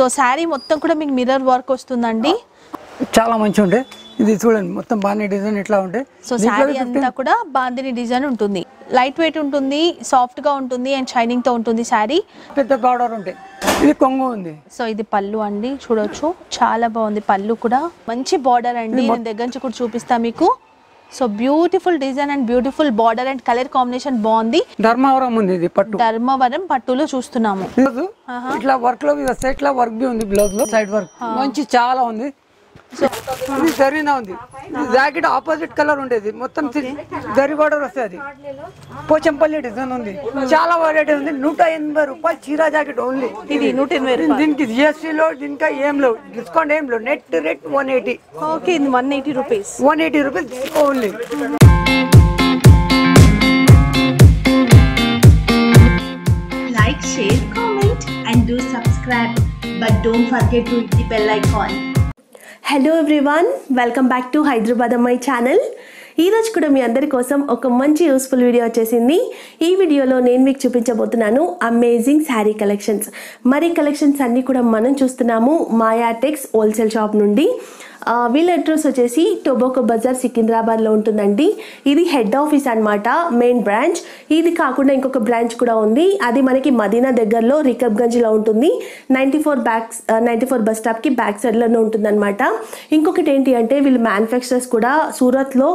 So sari మొత్తం కూడా మీకు మిర్రర్ వర్క్ వస్తుందండి. చాలా మంచిగా ఉంటాయి ఇది చూడండి మొత్తం బాగానే డిజైన్ ఇట్లా ఉంటాయి సో శారీ అంతా కూడా బాందిని డిజైన్ ఉంటుంది. లైట్ వెయిట్ ఉంటుంది సాఫ్ట్గా ఉంటుంది అండ్ షైనింగ్తో ఉంటుంది శారీ. పెద్ద బార్డర్ ఉంటాయి ఇది కొంగు ఉంది. సో ఇది పళ్ళు అండి చూడొచ్చు. చాలా బాగుంది పళ్ళు కూడా. మంచి బార్డర్ అండి. నేను దగ్గర నుంచి కూడా చూపిస్తా మీకు. So beautiful design and beautiful border and colour combination బాగుంది. ధర్మవరం ఉంది ఇది పట్టు. ధర్మవరం పట్టులో చూస్తున్నాము. ఇట్లా వర్క్లో లో వర్క్ ఉంది బ్లౌజ్లో సైడ్ వర్క్ మంచి చాలా ఉంది. ఇది జరీనా ఉంది. జాకెట్ ఆపోజిట్ కలర్ ఉండేది. మొత్తం జరీ బార్డర్ వస్తుంది పోచంపల్లి డిజైన్ ఉంది. చాలా వెరైటీ ఉంది. నూట ఎనభై రూపాయలు చీరా జాకెట్ ఓన్లీ ఇది నూట ఎనభై దీనికి జిఎస్టీ లో దీనికి ఏం లేవు డిస్కౌంట్ ఏం లేవు net rate one eighty okay ఇది one eighty rupees one eighty rupees only like, share, comment, and do subscribe. But don't forget to hit the bell icon. Hello everyone welcome back to Hyderabad అమ్మాయి channel ఈరోజు కూడా మీ అందరి కోసం ఒక మంచి useful video వచ్చేసింది. ఈ వీడియోలో నేను మీకు చూపించబోతున్నాను అమేజింగ్ శారీ కలెక్షన్స్ మరి కలెక్షన్స్ అన్నీ కూడా మనం చూస్తున్నాము మాయాటెక్స్ హోల్సేల్ షాప్ నుండి. వీళ్ళ అడ్రస్ వచ్చేసి టొబాకో బజార్ సికింద్రాబాద్లో ఉంటుందండి. ఇది హెడ్ ఆఫీస్ అన్నమాట మెయిన్ బ్రాంచ్ ఇది కాకుండా ఇంకొక బ్రాంచ్ కూడా ఉంది. అది మనకి మదీనా దగ్గరలో రికబ్గంజ్లో ఉంటుంది. Ninety four backs ninety four bus స్టాప్కి బ్యాక్ సైడ్లోనే ఉంటుందన్నమాట. ఇంకొకటి ఏంటి అంటే వీళ్ళు మ్యానుఫ్యాక్చరర్స్ కూడా సూరత్లో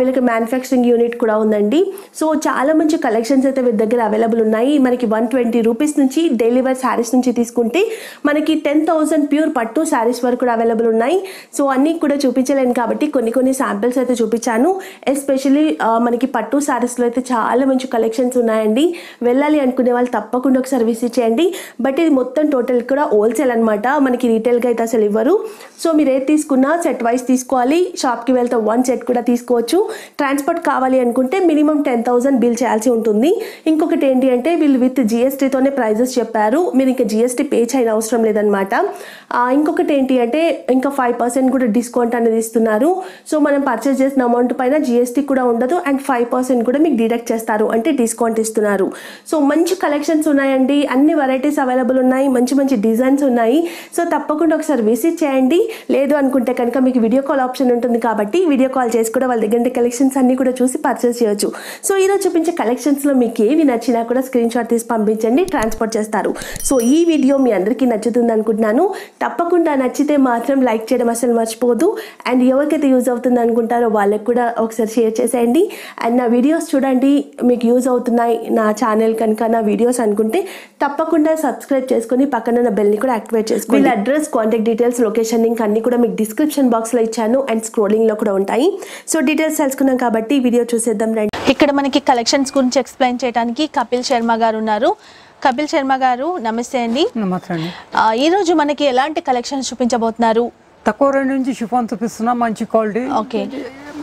వీళ్ళకి మ్యానుఫ్యాక్చరింగ్ యూనిట్ కూడా ఉందండి. సో చాలా మంచి కలెక్షన్స్ అయితే వీళ్ళ దగ్గర అవైలబుల్ ఉన్నాయి. మనకి వన్ ట్వంటీ రూపీస్ నుంచి డైలీ వేర్ శారీస్ నుంచి తీసుకుంటే మనకి టెన్ థౌసండ్ ప్యూర్ పట్టు శారీస్ వరకు కూడా అవైలబుల్ ఉన్నాయి. సో అన్నీ కూడా చూపించలేను కాబట్టి కొన్ని కొన్ని శాంపిల్స్ అయితే చూపించాను. ఎస్పెషలీ మనకి పట్టు శారీస్లో అయితే చాలా మంచి కలెక్షన్స్ ఉన్నాయండి. వెళ్ళాలి అనుకునే వాళ్ళు తప్పకుండా ఒకసారి విజిట్ చేయండి. బట్ ఇది మొత్తం టోటల్ కూడా హోల్సేల్ అనమాట మనకి రీటైల్గా అయితే అసలు ఇవ్వరు. సో మీరు ఏది తీసుకున్నా సెట్ వైస్ తీసుకోవాలి. షాప్కి వెళ్తే వన్ సెట్ కూడా తీసుకోవచ్చు. ట్రాన్స్పోర్ట్ కావాలి అనుకుంటే మినిమం టెన్ థౌసండ్ బిల్ చేయాల్సి ఉంటుంది. ఇంకొకటి ఏంటి అంటే వీళ్ళు విత్ జిఎస్టీతోనే ప్రైజెస్ చెప్పారు. మీరు ఇంకా జిఎస్టీ పే చేయని అవసరం లేదనమాట ఇంకొకటి ఏంటి అంటే ఇంకా ఫైవ్ పర్సెంట్ కూడా డిస్కౌంట్ అనేది ఇస్తున్నారు. సో మనం పర్చేస్ చేసిన అమౌంట్ పైన జిఎస్టీ కూడా ఉండదు అండ్ ఫైవ్ పర్సెంట్ కూడా మీకు డిడక్ట్ చేస్తారు అంటే డిస్కౌంట్ ఇస్తున్నారు. సో మంచి కలెక్షన్స్ ఉన్నాయండి. అన్ని వెరైటీస్ అవైలబుల్ ఉన్నాయి. మంచి మంచి డిజైన్స్ ఉన్నాయి. సో తప్పకుండా ఒకసారి విజిట్ చేయండి. లేదు అనుకుంటే కనుక మీకు వీడియో కాల్ ఆప్షన్ ఉంటుంది కాబట్టి వీడియో కాల్ చేసి కూడా వాళ్ళ దగ్గర కలెక్షన్స్ అన్ని కూడా చూసి పర్చేస్ చేయొచ్చు. సో ఈరోజు చూపించే కలెక్షన్స్లో మీకు ఏవి నచ్చినా కూడా స్క్రీన్ షాట్ తీసి పంపించండి. ట్రాన్స్పోర్ట్ చేస్తారు. సో ఈ వీడియో మీ అందరికీ నచ్చుతుంది అనుకుంటున్నాను. తప్పకుండా నచ్చితే మాత్రం లైక్ చేయడం అసలు మర్చిపోదు. అండ్ ఎవరికైతే యూజ్ అవుతుంది అనుకుంటారో వాళ్ళకి కూడా ఒకసారి షేర్ చేసేయండి. అండ్ నా వీడియోస్ చూడండి. మీకు యూజ్ అవుతున్నాయి నా ఛానల్ కనుక నా వీడియోస్ అనుకుంటే తప్పకుండా సబ్స్క్రైబ్ చేసుకొని పక్కన నా బెల్ని కూడా యాక్టివేట్ చేసుకోండి. వీళ్ళ address contact details location link అన్ని కూడా మీకు డిస్క్రిప్షన్ బాక్స్లో ఇచ్చాను అండ్ స్క్రోలింగ్లో కూడా ఉంటాయి. సో డీటెయిల్స్ తెలుసుకున్నాం కాబట్టి వీడియో చూసేద్దాం రండి. ఇక్కడ మనకి కలెక్షన్స్ గురించి ఎక్స్ప్లెయిన్ చేయడానికి కపిల్ శర్మ గారు ఉన్నారు. కపిల్ శర్మ గారు నమస్తే అండి. నమస్తే అండి. ఆ, ఈ రోజు మనకి ఎలాంటి కలెక్షన్స్ చూపించబోతున్నారు? తక్కువ రేంజ్ నుంచి షిఫాన్ చూపిస్తున్నా మంచి క్వాలిటీ. ఓకే.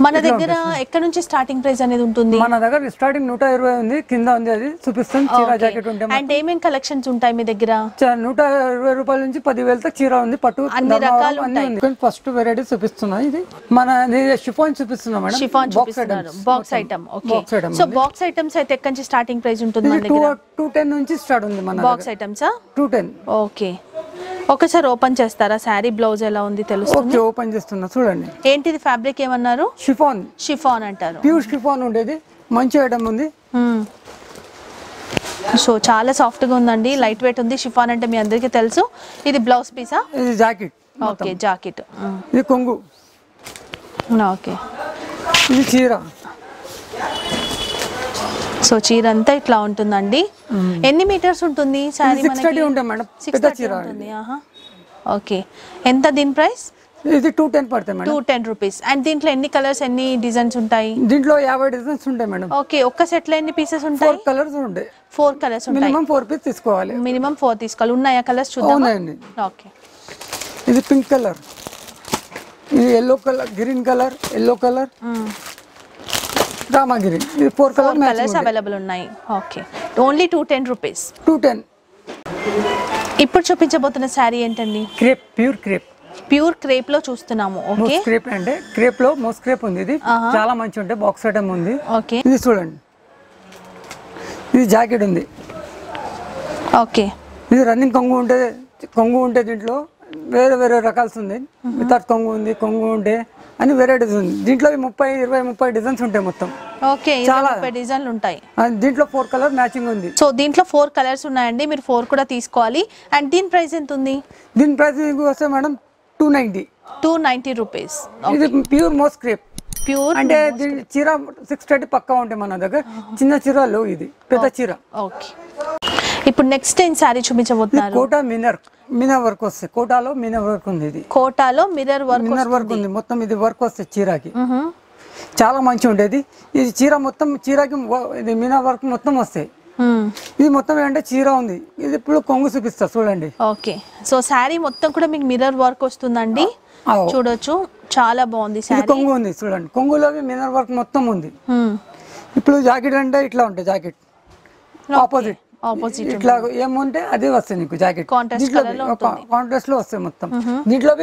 మన దగ్గర ఎక్కడ నుంచి స్టార్టింగ్ ప్రైస్ అనేది ఉంటుంది? మన దగ్గర స్టార్టింగ్ నూట ఇరవై ఉంది కింద ఉంది అది చూపిస్తాం చీర జాకెట్ ఉంటే అండ్ ఏమేం కలెక్షన్స్ ఉంటాయి మీ దగ్గర? నూట ఇరవై రూపాయల నుంచి పదివేలతో చీర ఉంది పట్టు అన్ని రకాలు ఉంది. ఫస్ట్ వెరైటీ చూపిస్తున్నా ఇది. మన షిఫాన్ చూపిస్తున్నా మేడం. షిఫాన్ బాక్స్ చూపిస్తున్నారు. Box item okay so box items అయితే ఎక్కడి నుంచి స్టార్టింగ్ ప్రైస్ ఉంటుంది మన టూ దగ్గర టెన్ నుంచి స్టార్ట్ ఉంది మన బాక్స్ ఐటమ్సా టూ టెన్ ఓకే ఒకసారి ఓపెన్ చేస్తారా? శారీ బ్లౌజ్ ఎలా ఉంది ఓకే ఓపెన్ చేస్తున్నా చూడండి. ఏంటిది ఫ్యాబ్రిక్ ఏమన్నారు? షిఫాన్. షిఫాన్ అంటారు. ప్యూర్ షిఫాన్ ఉండేది. మంచి ఐటమ్ ఉంది. సో చాలా సాఫ్ట్గా ఉందండి. లైట్ వెయిట్ ఉంది. షిఫాన్ అంటే మీ అందరికీ తెలుసు. ఇది బ్లౌజ్ పీసా ఇది జాకెట్ ఓకే జాకెట్ ఇది కొంగు. ఓకే. ఇది చీర. సో చీర అంతా ఇట్లా ఉంటుందండి. ఎన్ని మీటర్స్ ఉంటుంది శారీ సిక్స్ థర్టీ ఉంటాయి మేడం. పెద్ద చీర ఉంటుంది. ఆహా. ఓకే. ఎంత దీని ప్రైస్? ఇది టూ టెన్ పడతాయి two madam ten rupees and దీంట్లో ఎన్ని కలర్స్ ఎన్ని డిజైన్స్ ఉంటాయి? దీంట్లో యాభై డిజైన్స్ ఉంటాయి మేడం. ఓకే. ఒక్క సెట్లో ఎన్ని పీసెస్ ఫోర్ ఉంటాయి కలర్స్ ఉంటాయి. ఫోర్ కలర్స్ ఉంటాయి. మినిమం ఫోర్ పీస్ తీసుకోవాలి. మినిమం ఫోర్ తీసుకోవాలి. ఉన్నాయా కలర్స్ చూద్దాం అవునండి ఓకే. ఇది పింక్ కలర్ ఇది yellow colour green colour yellow colour Rama green ఇది ఫోర్ కలర్ కలర్స్ అవైలబుల్ ఉన్నాయి. Okay only two ten rupees two ten ఇప్పుడు చూపించబోతున్న శారీ ఏంటండి? క్రేప్ ప్యూర్ క్రేప్ ప్యూర్ క్రేప్లో చూస్తున్నాము. ఓకే క్రేప్ అంటే క్రేప్లో మోస్ క్రేప్ ఉంది ఇది. చాలా మంచి ఉంటాయి బాక్స్ ఐటమ్ ఉంది. ఓకే ఇది చూడండి. ఇది జాకెట్ ఉంది. ఓకే ఇది రన్నింగ్ కొంగు ఉంటే కొంగు ఉంటే దీంట్లో వేరే వేరే రకాల్స్ ఉంది. వితౌట్ కొంగు ఉంది కొంగు ఉంటే అని వెరైటీస్ ఉంది దీంట్లో ముప్పై ఇరవై ముప్పై డిజైన్స్ ఉంటాయి మొత్తం. ఓకే చాలా. డిజైన్లు ఉంటాయి. దీంట్లో ఫోర్ కలర్ మ్యాచింగ్ ఉంది. సో దీంట్లో ఫోర్ కలర్స్ ఉన్నాయండి మీరు ఫోర్ కూడా తీసుకోవాలి. అండ్ దీని ప్రైస్ ఎంత ఉంది దీని ప్రైస్ మీకు వస్తే madam two ninety. Two ninety rupees. ఇది ప్యూర్ మోస్ క్రేప్. ప్యూర్ అంటే చీర సిక్స్ థర్టీ పక్కా ఉంటాయి మన దగ్గర. చిన్న చీరలో ఇది పెద్ద చీర. ఓకే. ఇప్పుడు నెక్స్ట్ ఏం శారీ చూపించబోతున్నారు? కోటా మినర్ మినర్ వర్క్ వస్తాయి కోటాలో మినర్ వర్క్ ఉంది ఇది. కోటాలో మిర్రర్ వర్క్ మినర్ వర్క్ ఉంది మొత్తం ఇది వర్క్ వస్తుంది చీరకి. చాలా మంచిగా ఉండేది. ఇది చీర మొత్తం చీరకి ఇది మీనా వర్క్ మొత్తం వస్తాయి ఇది మొత్తం ఏంటంటే చీర ఉంది. ఇది ఇప్పుడు కొంగు చూపిస్తా చూడండి. ఓకే. సో శారీ మొత్తం కూడా మీకు మిర్రర్ వర్క్ వస్తుందండి. చూడొచ్చు. చాలా బాగుంది కొంగు ఉంది చూడండి. కొంగులో మినర్ వర్క్ మొత్తం ఉంది. ఇప్పుడు జాకెట్ అంటే ఇట్లా ఉంటాయి జాకెట్. ఆపోజిట్ ఆపోజిట్ ఇట్లా ఏముంటే అదే వస్తాయి నీకు జాకెట్. కాంట్రాస్ట్లో వస్తాయి మొత్తం. దీంట్లో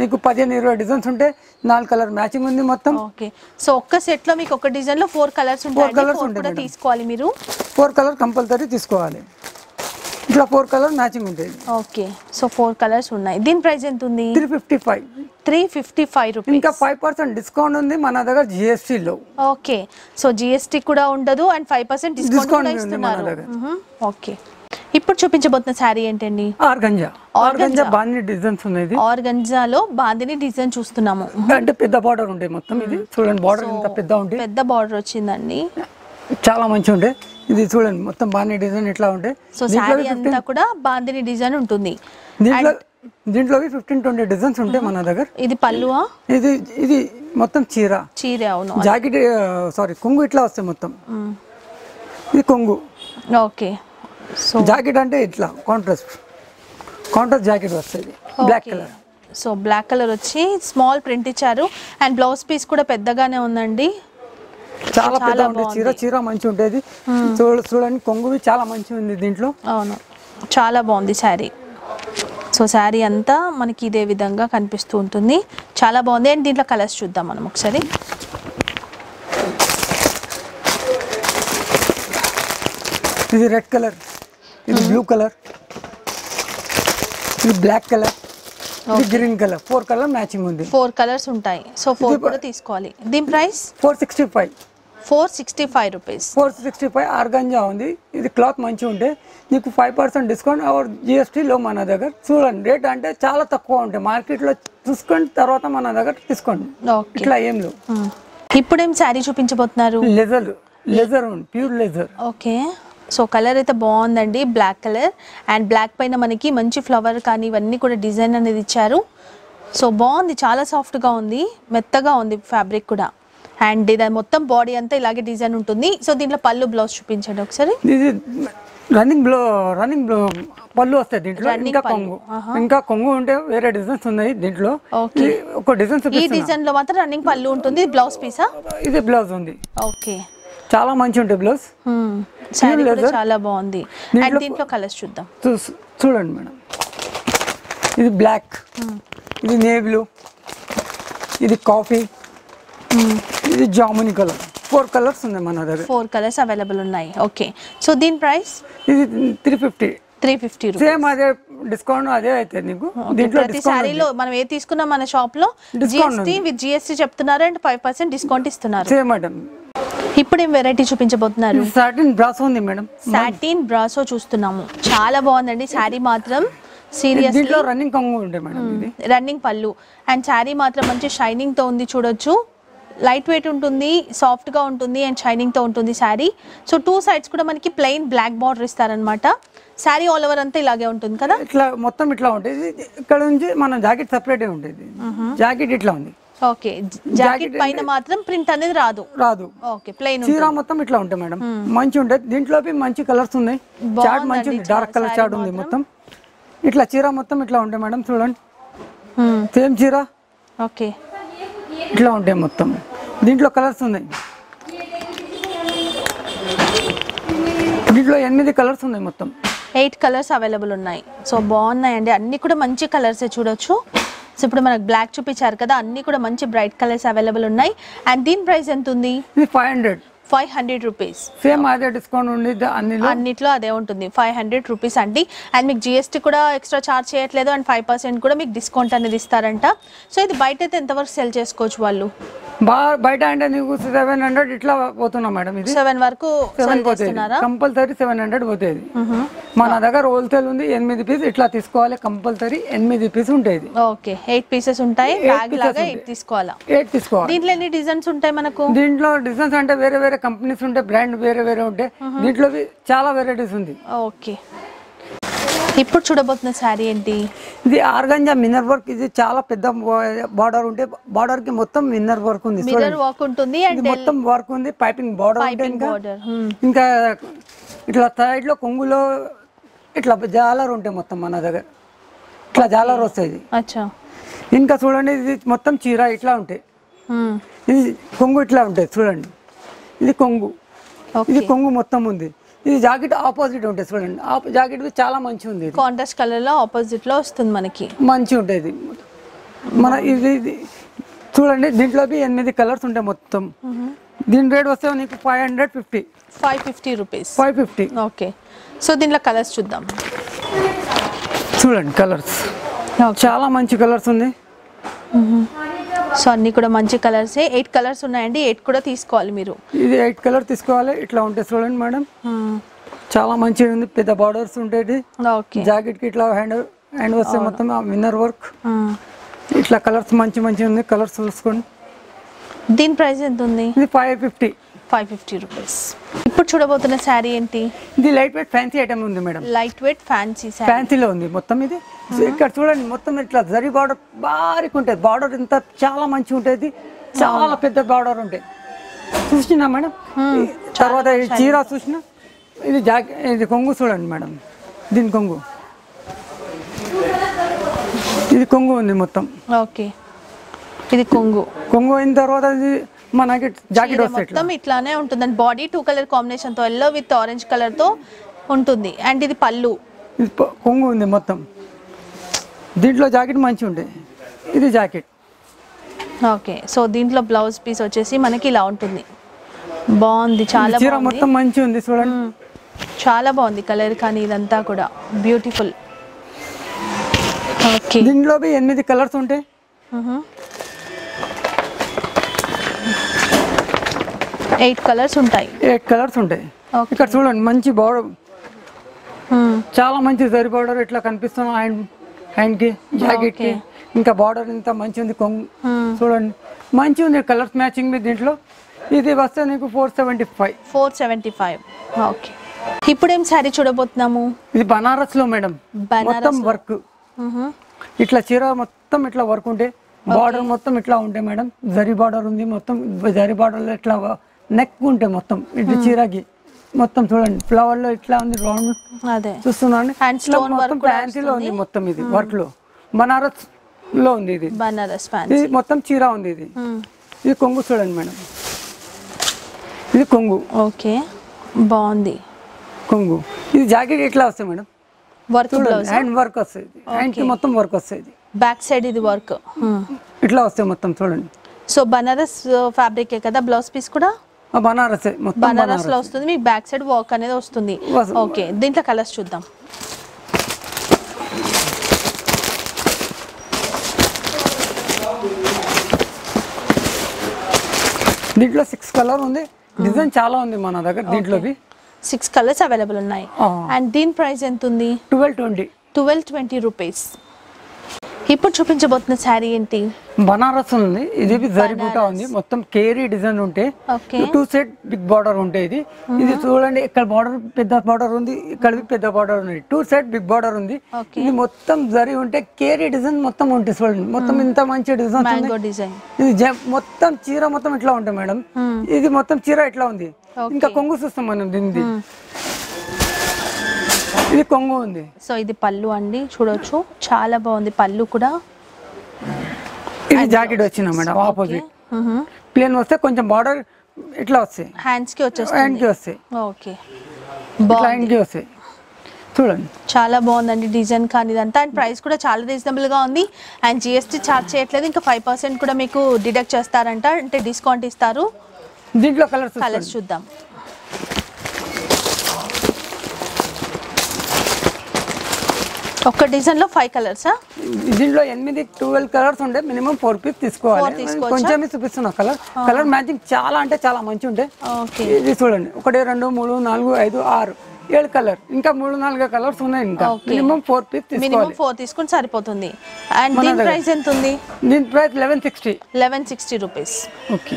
నీకు పదిహేను ఇరవై డిజైన్స్ ఉంటే నాలుగు కలర్ మ్యాచింగ్ ఉంది మొత్తం. ఓకే. సో ఒక్క సెట్లో మీకు ఒక డిజైన్లో ఫోర్ కలర్స్ ఉంటాయి ఫోర్ ఉంటాయి కూడా మేడం. తీసుకోవాలి మీరు? ఫోర్ కలర్ కంపల్సరీ తీసుకోవాలి. ఇట్లా ఫోర్ కలర్ మ్యాచింగ్ ఉంటుంది. ఓకే. సో ఫోర్ కలర్స్ ఉన్నాయి. దీని ప్రైస్ ఎంత ఉంది three fifty five. Three fifty five rupees. ఇంకా ఫైవ్ పర్సెంట్ డిస్కౌంట్ ఉంది మన దగ్గర జిఎస్టీలో ఓకే. సో జిఎస్టీ కూడా ఉండదు అండ్ ఫైవ్ పర్సెంట్ డిస్కౌంట్ ఇస్తున్నారు. ఓకే. ఇప్పుడు చూపించబోతున్న శారీ ఏంటండి? ఆర్గంజా. ఆర్గంజా. బాగా డిజైన్స్ ఉన్నాయి. ఆర్గంజాలో బాందిని డిజైన్ చూస్తున్నాము. అంటే పెద్ద బార్డర్ ఉంటాయి మొత్తం ఇది. చూడండి బార్డర్ ఎంత పెద్ద ఉంటుంది పెద్ద బార్డర్ వచ్చిందండి. చాలా మంచిగా ఉంటాయి ఇది చూడండి మొత్తం బాగా డిజైన్ ఇట్లా ఉంటాయి సో అంతా కూడా బాందిని డిజైన్ ఉంటుంది. దీంట్లో దీంట్లో ఫిఫ్టీన్ ట్వంటీ డిజైన్స్ ఉంటాయి మన దగ్గర. ఇది పల్లువా ఇది ఇది మొత్తం చీర. చీర అవును. జాకెట్ సారీ కొంగు ఇట్లా వస్తాయి మొత్తం. ఇది కొంగు. ఓకే. సో జాకెట్ అంటే ఇట్లా కాంట్రాస్ట్ కాంట్రాస్ట్ జాకెట్ వస్తుంది. Black colour so black colour వచ్చి స్మాల్ ప్రింట్ ఇచ్చారు. అండ్ బ్లౌజ్ పీస్ కూడా పెద్దగానే ఉందండి. చాలా పెద్ద ఉంటుంది చీర చీర మంచిగా ఉంటుంది చూడ చూడండి కొంగువి చాలా మంచిగా ఉంది దీంట్లో. అవును. చాలా బాగుంది శారీ. సో శారీ అంతా మనకి ఇదే విధంగా కనిపిస్తూ ఉంటుంది. చాలా బాగుంది. అండ్ దీంట్లో కలర్స్ చూద్దాం మనం ఒకసారి. ఇది రెడ్ కలర్. ఇది బ్లూ కలర్. ఇది black colour. Green colour four colour matching ఉంది. ఫోర్ కలర్స్ ఉంటాయి. సో ఫోర్ కూడా తీసుకోవాలి. దీని price four sixty five four sixty five rupees four sixty five organza ఉంది. ఇది క్లాత్ మంచిగా ఉంటే నీకు ఫైవ్ పర్సెంట్ డిస్కౌంట్ అవర్ జిఎస్టీలో మన దగ్గర చూడండి రేట్ అంటే చాలా తక్కువ ఉంటాయి మార్కెట్లో చూసుకోండి తర్వాత మన దగ్గర తీసుకోండి. ఇట్లా ఏం లేవు. ఇప్పుడేం శారీ చూపించబోతున్నారు? లెజర్ లెజర్ ఉంది. Pure ledger okay so colour అయితే బాగుందండి బ్లాక్ కలర్. అండ్ బ్లాక్ పైన మనకి మంచి ఫ్లవర్ కానీ ఇవన్నీ కూడా డిజైన్ అనేది ఇచ్చారు. సో బాగుంది చాలా సాఫ్ట్గా ఉంది మెత్తగా ఉంది ఫ్యాబ్రిక్ కూడా. అండ్ ఇది మొత్తం బాడీ అంతా ఇలాగే డిజైన్ ఉంటుంది. సో దీంట్లో పళ్ళు బ్లౌజ్ చూపించండి ఒకసారి. రన్నింగ్ బ్లో రన్నింగ్ బ్లో పళ్ళు వస్తాయి దీంట్లో ఇంకా. కొంగు. ఇంకా కొంగు ఉంటే వేరే డిజైన్స్ ఉన్నాయి దీంట్లో. ఒక డిజైన్ ఈ డిజైన్లో మాత్రం రన్నింగ్ పళ్ళు ఉంటుంది బ్లౌజ్ పీసా ఇది బ్లౌజ్ ఉంది. ఓకే. చాలా మంచి ఉంటాయి బ్లౌజ్. చాలా బాగుంది. దీంట్లో- కలర్స్ చూద్దాం. చూ- చూడండి మేడం. ఇది బ్లాక్ ఇది నేవ్లు ఇది కాఫీ ఇది జాముని కలర్ ఫోర్ కలర్స్ ఉన్నాయి మన దగ్గర. ఫోర్ కలర్స్ అవైలబుల్ ఉన్నాయి. ఓకే సో దీని ప్రైస్ ఇది three fifty three fifty same అదే డిస్కౌంట్ అదే అవుతుంది నీకు. దీంట్లో ప్రతి శారీలో మనం ఏ తీసుకున్నా మన షాప్లో? జిఎస్టీ విత్ జిఎస్టీ చెప్తున్నారు అండ్ ఫైవ్ పర్సెంట్ డిస్కౌంట్ ఇస్తున్నారు. సేమ్ మేడం ఇప్పుడు ఏం వెరైటీ చూపించబోతున్నారు? సాటిన్ బ్రాస్ ఉంది మేడం. సాటిన్ బ్రాసో చూస్తున్నాము. చాలా బాగుందండి. శారీ మాత్రం సీరియస్ రన్నింగ్ కొంగు ఉంటాయి మేడం ఇది. రన్నింగ్ పళ్ళు. అండ్ శారీ మాత్రం మంచి షైనింగ్తో ఉంది చూడొచ్చు. లైట్ వెయిట్ ఉంటుంది సాఫ్ట్గా ఉంటుంది అండ్ షైనింగ్తో ఉంటుంది శారీ. సో టూ సైడ్స్ కూడా మనకి ప్లెయిన్ బ్లాక్ బార్డర్ ఇస్తారనమాట శారీ ఆల్ ఓవర్ అంతా ఇలాగే ఉంటుంది కదా? ఇట్లా మొత్తం ఇట్లా ఉంటుంది ఇక్కడ నుంచి మన జాకెట్ సపరేట్ ఉంటుంది జాకెట్ ఇట్లా ఉంది. ఓకే. జాకెట్ పైన మాత్రం ప్రింట్ అనేది రాదు. రాదు. ఓకే ప్లెయిన్ చీర మొత్తం ఇట్లా ఉంటాయి మేడం. మంచి ఉంటాయి. దీంట్లో మంచి కలర్స్ ఉన్నాయి. చాట్ మంచి ఉంది డార్క్ కలర్ చాట్ ఉంది మొత్తం. ఇట్లా చీర మొత్తం ఇట్లా ఉంటాయి మేడం చూడండి. సేమ్ చీర. ఓకే. ఇట్లా ఉంటాయి మొత్తం. దీంట్లో కలర్స్ ఉన్నాయి. దీంట్లో ఎనిమిది కలర్స్ ఉన్నాయి మొత్తం. ఎయిట్ కలర్స్ అవైలబుల్ ఉన్నాయి. సో బాగున్నాయండి. అన్ని కూడా మంచి కలర్సే చూడొచ్చు. సో ఇప్పుడు మనకు బ్లాక్ చూపించారు కదా అన్ని కూడా మంచి బ్రైట్ కలర్స్ అవైలబుల్ ఉన్నాయి. అండ్ దీని ప్రైస్ ఎంత ఉంది five hundred five hundred rupees. Same అదే డిస్కౌంట్ అన్నిలో? అన్నిట్లో అదే ఉంటుంది. ఫైవ్ హండ్రెడ్ రూపీస్ అండి. అండ్ మీకు జిఎస్టీ కూడా ఎక్స్ట్రా చార్జ్ చేయట్లేదు అండ్ ఫైవ్ పర్సెంట్ కూడా మీకు డిస్కౌంట్ అనేది ఇస్తారంట. సో ఇది బయట అయితే ఎంతవరకు సెల్ చేసుకోవచ్చు వాళ్ళు? బయట అంటే నీకు సెవెన్ హండ్రెడ్ ఇట్లా పోతున్నా మేడం ఇది. సెవెన్ వరకు సెవెన్ పోతుంది కంపల్సరీ సెవెన్ హండ్రెడ్ పోతుంది మన దగ్గర హోల్సేల్ ఉంది ఎనిమిది పీస్ ఇట్లా తీసుకోవాలి కంపల్సరీ ఎనిమిది పీస్ ఉంటుంది ఓకే. ఎయిట్ పీసెస్ ఉంటాయి బ్యాగ్ లాగా ఉంటాయి. ఎయిట్ తీసుకోవాలా? ఎయిట్ తీసుకోవాలి. దీంట్లో ఎన్ని డిజైన్స్ ఉంటాయి మనకు? దీంట్లో డిజైన్స్ అంటే వేరే వేరే కంపెనీస్ ఉంటాయి బ్రాండ్ వేరే వేరే ఉంటాయి దీంట్లో చాలా వెరైటీస్ ఉంది. ఓకే. ఇప్పుడు చూడబోతున్న శారీ ఏంటి? ఇది ఆర్గంజా మిన్నర్ వర్క్. ఇది చాలా పెద్ద బార్డర్ ఉంటే బార్డర్కి మొత్తం మిన్నర్ వర్క్ ఉంది. వర్క్ ఉంటుంది మొత్తం వర్క్ ఉంది. పైపింగ్ బార్డర్ ఉంటే ఇంకా ఇంకా ఇట్లా సైడ్లో కొంగులో ఇట్లా జాలర్ ఉంటాయి మొత్తం మన దగ్గర. ఇట్లా జాలర్ వస్తాయి ఇంకా చూడండి ఇది మొత్తం చీర ఇట్లా ఉంటాయి. ఇది కొంగు ఇట్లా ఉంటుంది చూడండి. ఇది కొంగు. ఇది కొంగు మొత్తం ఉంది. ఇది జాకెట్ ఆపోజిట్ ఉంటుంది చూడండి. జాకెట్ చాలా మంచి ఉంది కాంట్రాస్ట్ కలర్లో ఆపోజిట్లో వస్తుంది మనకి. మంచి ఉంటుంది. ఇది మన ఇది చూడండి దీంట్లో ఎనిమిది కలర్స్ ఉంటాయి మొత్తం. దీని రేట్ వస్తే నీకు five hundred fifty five fifty rupees five fifty okay. So దీంట్లో కలర్స్ చూద్దాం. చూడండి కలర్స్. చాలా మంచి కలర్స్ ఉంది సో అన్ని కూడా మంచి కలర్స్. ఎయిట్ కలర్స్ ఉన్నాయండి. ఎయిట్ కూడా తీసుకోవాలి మీరు. ఇది ఎయిట్ కలర్ తీసుకోవాలి. ఇట్లా ఉంటాయి చూడండి మేడం. చాలా మంచిగా ఉంది. పెద్ద బార్డర్స్ ఉంటాయి జాకెట్కి ఇట్లా హ్యాండ్ హ్యాండ్ వస్తే మొత్తం విన్నర్ వర్క్. ఇట్లా కలర్స్ మంచి మంచి ఉంది. కలర్స్ చూసుకోండి. దీని ప్రైస్ ఎంత ఉంది? ఇది five fifty. Five fifty rupees. ఇప్పుడు చూడబోతున్న శారీ ఏంటి? ఇది లైట్ వెయిట్ ఫ్యాన్సీ ఐటమ్ ఉంది మేడం. లైట్ వెయిట్ ఫ్యాన్సీ ఫ్యాన్సీలో ఉంది మొత్తం ఇది. ఇక్కడ చూడండి మొత్తం ఇట్లా జరి బార్డర్ బారికి ఉంటుంది బార్డర్ ఇంత చాలా మంచిగా ఉంటుంది చాలా పెద్ద బార్డర్ ఉంటాయి. చూసినా మేడం? తర్వాత చీర చూసిన? ఇది జాకె ఇది కొంగు చూడండి మేడం. దీని కొంగు. ఇది కొంగు ఉంది మొత్తం. ఓకే. ఇది కొంగు. కొంగు అయిన తర్వాత ఇది మనకి జాకెట్ మొత్తం ఇట్లానే ఉంటుంది. అండ్ బాడీ టూ కలర్ కాంబినేషన్తో ఎల్లో విత్ ఆరెంజ్ కలర్తో ఉంటుంది. అండ్ ఇది పళ్ళు. ఇది కొంగు ఉంది మొత్తం. దీంట్లో జాకెట్ మంచిగా ఉంటాయి ఇది జాకెట్. ఓకే. సో దీంట్లో బ్లౌజ్ పీస్ వచ్చేసి మనకి ఇలా ఉంటుంది. బాగుంది. చాలా చీర బాగుంది. మొత్తం మంచిగా ఉంది చూడండి. చాలా బాగుంది కలర్ కానీ ఇదంతా కూడా. Beautiful okay. దీంట్లో ఎనిమిది కలర్స్ ఉంటాయి ఎయిట్ కలర్స్ ఉంటాయి. ఎయిట్ కలర్స్ ఉంటాయి. ఇక్కడ చూడండి మంచి బార్డర్ మ్మ్. చాలా మంచి జరి బార్డర్ ఇట్లా కనిపిస్తుంది హ్యాండ్ హ్యాండ్కి జాకెట్కి. ఇంకా బార్డర్ ఇంత మంచి ఉంది కొంగు. చూడండి మంచి ఉంది కలర్స్ మ్యాచింగ్ మీ దీంట్లో. ఇది వస్తే నీకు four seventy five four seventy five okay ఇప్పుడు ఏం శారీ చూడబోతున్నాము? ఇది బనారస్లో మేడం మొత్తం వర్క్ మ్హూ. ఇట్లా చీర మొత్తం ఇట్లా వర్క్ ఉంటే బార్డర్ మొత్తం ఇట్లా ఉంటాయి మేడం జరీ బార్డర్ ఉంది మొత్తం జరీ బార్డర్ ఇట్లా నెక్ ఉంటాయి మొత్తం ఇది చీరకి మొత్తం చూడండి. ఫ్లవర్లో ఇట్లా ఉంది రౌండ్ work మొత్తం ఉంది మొత్తం ఇది వర్క్లో బనారస్లో ఉంది ఇది. బనారస్ ఫ్యాన్సీ ఇది మొత్తం చీర ఉంది ఇది. ఇది కొంగు చూడండి మేడం. ఇది కొంగు. ఓకే. బాగుంది. కొంగు. ఇది జాకెట్ ఇట్లా వస్తాయి మేడం? వర్క్ హ్యాండ్ వర్క్ వస్తుంది హ్యాండ్కి మొత్తం వర్క్ వస్తుంది బ్యాక్ సైడ్ ఇది వర్క్ ఇట్లా వస్తాయి మొత్తం చూడండి. సో బనారస్ ఫ్యాబ్రికే కదా? బ్లౌజ్ పీస్ కూడా? బనారస్ బనారస్. లో వస్తుంది మీకు బ్యాక్ సైడ్ వర్క్ అనేది వస్తుంది. ఓకే దీంట్లో కలర్స్ చూద్దాం. దీంట్లో సిక్స్ కలర్ ఉంది. డిజైన్ చాలా ఉంది మన దగ్గర దీంట్లోవి. సిక్స్ కలర్స్ అవైలబుల్ ఉన్నాయి. అండ్ దీని ప్రైస్ ఎంత ఉంది twelve twenty twelve twenty rupees ఇప్పుడు చూపించబోతున్న శారీ ఏంటి? బనారస్ ఉంది ఇది జరీ బూటా ఉంది. మొత్తం కేరీ డిజైన్ ఉంటే. టూ సెట్ బిగ్ బార్డర్ ఉంటాయి ఇది. ఇది చూడండి ఇక్కడ బార్డర్ పెద్ద బార్డర్ ఉంది ఇక్కడ పెద్ద బార్డర్ ఉంది. టూ సెట్ బిగ్ బార్డర్ ఉంది. ఇది మొత్తం జరీ ఉంటే కేరీ డిజైన్ మొత్తం ఉంటుంది చూడండి. మొత్తం ఇంత మంచి డిజైన్ ఇది మొత్తం చీర మొత్తం ఇట్లా ఉంటుంది మేడం. ఇది మొత్తం చీర ఇట్లా ఉంది. ఇంకా కొంగు చూస్తాం మనం దీనిది. ఇది కొంగు ఉంది. సో ఇది పళ్ళు అండి చూడొచ్చు. చాలా బాగుంది పళ్ళు కూడా. ఇది జాకెట్ వచ్చిన మేడం ఆపోజిట్. ప్లేన్ వస్తే కొంచెం బార్డర్ ఇట్లా వస్తాయి. హ్యాండ్స్కి హ్యాండ్ వచ్చేస్తుంది కి వస్తాయి. ఓకే హ్యాండ్కి వస్తాయి. చూడండి. చాలా బాగుందండి డిజైన్ కానీ ఇదంతా. అండ్ ప్రైస్ కూడా చాలా రీజనబుల్గా ఉంది. అండ్ జిఎస్టీ ఛార్జ్ చేయట్లేదు. ఇంకా ఫైవ్ పర్సెంట్ కూడా మీకు డిడక్ట్ చేస్తారంట. అంటే డిస్కౌంట్ ఇస్తారు. దీంట్లో కలర్స్ కలర్స్ చూద్దాం. ఒక డిజైన్లో ఫైవ్ కలర్సా దీంట్లో ఎనిమిది ట్వెల్వ్ కలర్స్ ఉంటే మినిమం ఫోర్ పీస్ తీసుకోవాలి? కొంచెం చూపిస్తున్నా కలర్ కలర్ మ్యాచింగ్ చాలా అంటే చాలా మంచి ఉంటాయి ఓకే. ఇది చూడండి. ఒకటి రెండు మూడు నాలుగు ఐదు ఆరు ఏడు కలర్ ఇంకా మూడు నాలుగు కలర్స్ ఉన్నాయి ఇంకా. Minimum four piece minimum four తీసుకుని సరిపోతుంది. అండ్ దీని. ప్రైస్ ఎంత ఉంది దీని price eleven sixty eleven sixty rupees okay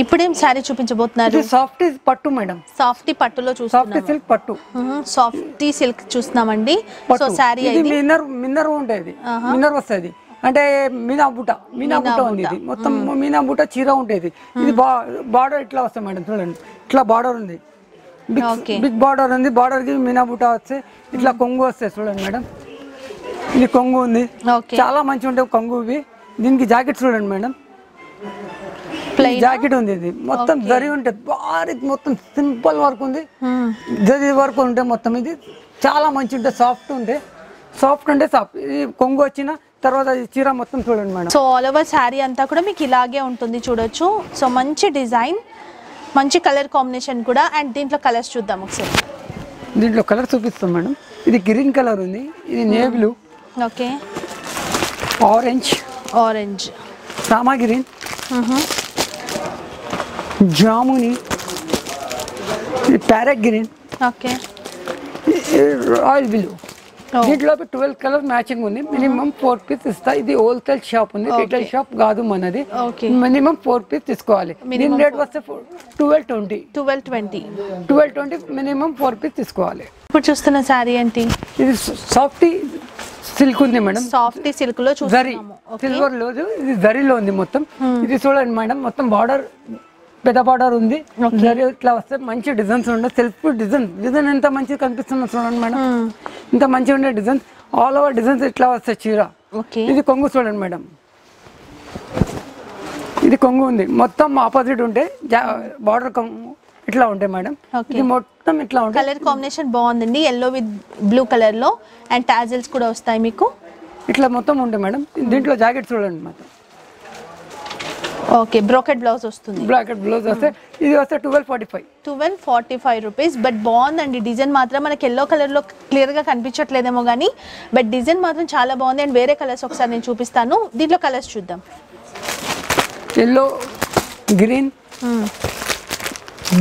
ఇప్పుడేం శారీ చూపించబోతున్నారు? సాఫ్ట్ పట్టు మేడం సాఫ్టీ పట్టులో సాఫ్ట్ చూస్తున్నాము సిల్క్ పట్టు. సాఫ్టీ సిల్క్ చూస్తున్నామండి. సో శారీ మిన్నర్ మిన్నర్ ఉంటుంది. మిన్నర్ వస్తుంది. అంటే మీనా బుట్ట మీనా బుట్ట ఉంది ఇది. మొత్తం మీనా బుట్ట చీర ఉంటుంది. ఇది బార్డర్ ఇట్లా వస్తుంది మేడం చూడండి. ఇట్లా బార్డర్ ఉంది. బిగ్ బార్డర్ ఉంది. బార్డర్కి మీనా బుట్ట వస్తే ఇట్లా కొంగు వస్తాయి చూడండి మేడం ఇది కొంగు ఉంది. చాలా మంచి ఉంటాయి కొంగు ఇవి దీనికి జాకెట్ చూడండి మేడం జాకెట్ ఉంది ఇది. మొత్తం జరి ఉంటుంది భారీ మొత్తం సింపుల్ వర్క్ ఉంది. జరి వర్క్ ఉంటే మొత్తం ఇది. చాలా మంచి ఉంటుంది సాఫ్ట్ ఉంటే. సాఫ్ట్ ఉంటే సాఫ్ట్ ఇది కొంగు వచ్చిన తర్వాత చీర మొత్తం చూడండి madam. So all over sari అంతా కూడా మీకు ఇలాగే ఉంటుంది చూడొచ్చు. సో మంచి డిజైన్ మంచి కలర్ కాంబినేషన్ కూడా. అండ్ దీంట్లో కలర్స్ చూద్దాం ఒకసారి. దీంట్లో కలర్ చూపిస్తాం మేడం. ఇది గ్రీన్ కలర్ ఉంది. ఇది navy blue okay orange orange Rama green జాముని parrot green okay. Royal blue Oh. దీంట్లో ట్వెల్వ్ కలర్ మ్యాచింగ్ ఉంది. మినిమం ఫోర్ పీస్ ఇస్తా. ఇది హోల్సేల్ షాప్ ఉంది. రిటైల్ షాప్ కాదు మనది. మినిమం ఫోర్ పీస్ తీసుకోవాలి. దీని రేట్ వస్తే twelve twenty. Twelve twenty. Twelve twenty minimum four piece తీసుకోవాలి. ఇప్పుడు చూస్తున్న శారీ ఏంటి? ఇది సాఫ్ట్ సిల్క్ ఉంది మేడం. సాఫ్టీ సిల్క్లో జరీ. సిల్వర్లో ఇది జరీలో ఉంది మొత్తం. ఇది చూడండి మేడం. మొత్తం బార్డర్ పెద్ద బార్డర్ ఉంది. జరీ ఇట్లా వస్తే మంచి డిజైన్స్ ఉండే. సెల్ఫ్ డిజైన్ డిజైన్ ఎంత మంచిగా కనిపిస్తుందో చూడండి మేడం. ఇంత మంచిగా ఉండే డిజైన్ ఆల్ ఓవర్ డిజైన్స్ ఇట్లా వస్తాయి చీర. ఓకే ఇది కొంగు చూడండి మేడం. ఇది కొంగు ఉంది. మొత్తం ఆపోజిట్ ఉంటే బార్డర్ కొంగు ఇట్లా ఉంటాయి మేడం. ఇది మొత్తం ఇట్లా ఉంటాయి. కలర్ కాంబినేషన్ బాగుందండి. ఎల్లో విత్ బ్లూ కలర్లో. అండ్ టాజిల్స్ కూడా వస్తాయి మీకు. ఇట్లా మొత్తం ఉంటాయి మేడం. దీంట్లో జాకెట్ చూడండి మొత్తం ఓకే బ్రోకెట్ బ్లౌజ్ వస్తుంది. బ్లాక్ బ్లౌజ్ వస్తే ఇది వస్తే twelve forty five twelve forty five rupees but బాగుందండి డిజైన్ మాత్రం మనకి ఎల్లో కలర్లో క్లియర్గా కనిపించట్లేదేమో కానీ బట్ డిజైన్ మాత్రం చాలా బాగుంది అండ్ వేరే కలర్స్ ఒకసారి నేను చూపిస్తాను. దీంట్లో కలర్స్ చూద్దాం. Yellow green